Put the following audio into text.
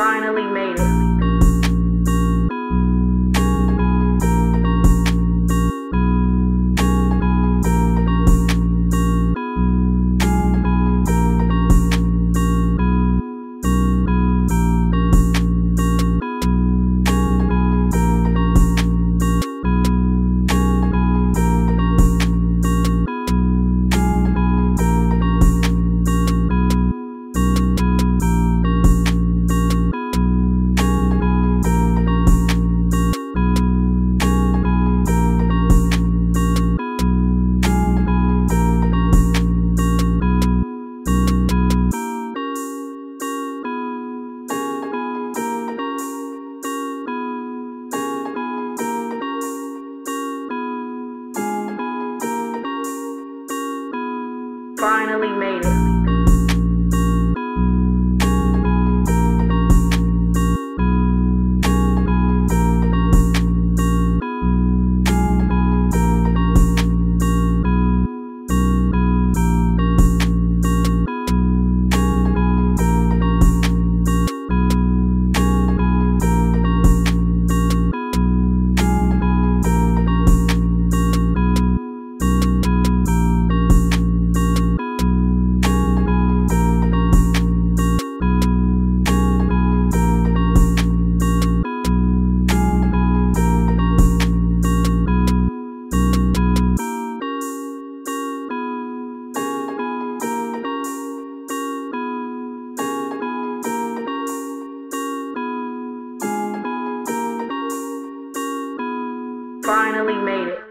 finally made it. really made it. Finally made it.